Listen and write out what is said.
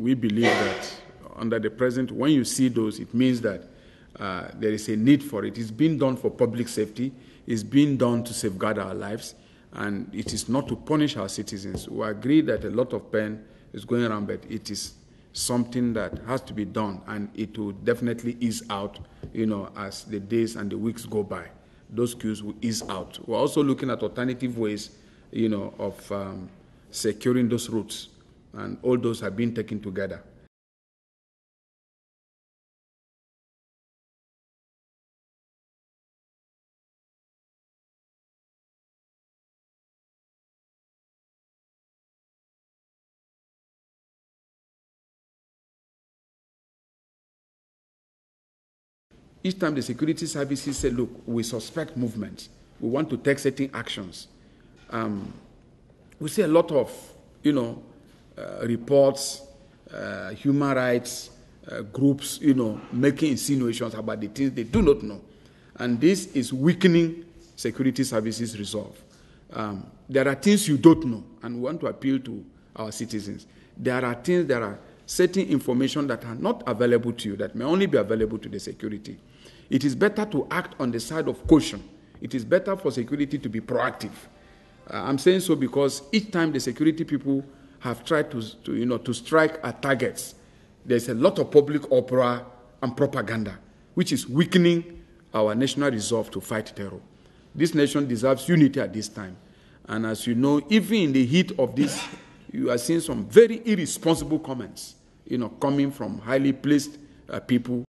we believe that under the present, when you see those, it means that uh, there is a need for it. It's being done for public safety, it's being done to safeguard our lives, and it is not to punish our citizens. We agree that a lot of pain is going around, but it is something that has to be done, and it will definitely ease out, you know, as the days and the weeks go by. Those queues will ease out. We're also looking at alternative ways, you know, of um, securing those routes, and all those have been taken together. Each time the security services say, look, we suspect movement, we want to take certain actions, um, we see a lot of, you know, reports, uh, human rights uh, groups, you know, making insinuations about the things they do not know. And this is weakening security services resolve. Um, there are things you don't know, and we want to appeal to our citizens. There are things, there are certain information that are not available to you, that may only be available to the security. It is better to act on the side of caution. It is better for security to be proactive. Uh, I'm saying so because each time the security people have tried to, to, you know, to strike at targets, there's a lot of public opera and propaganda, which is weakening our national resolve to fight terror. This nation deserves unity at this time. And as you know, even in the heat of this, you are seeing some very irresponsible comments, you know, coming from highly placed uh, people